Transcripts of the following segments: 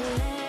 Step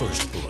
First blood.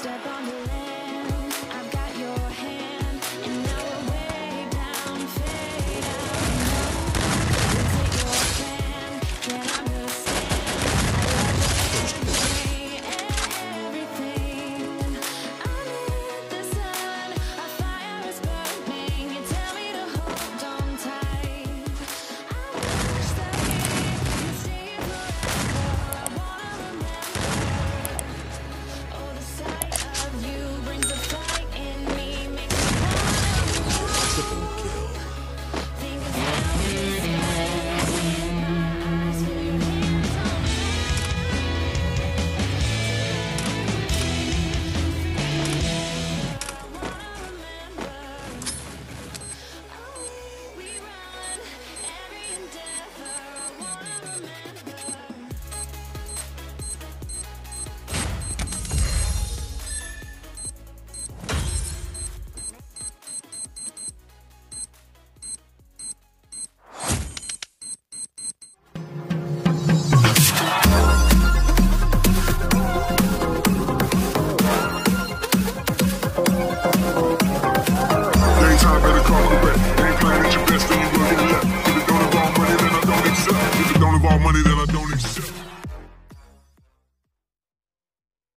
step on the land.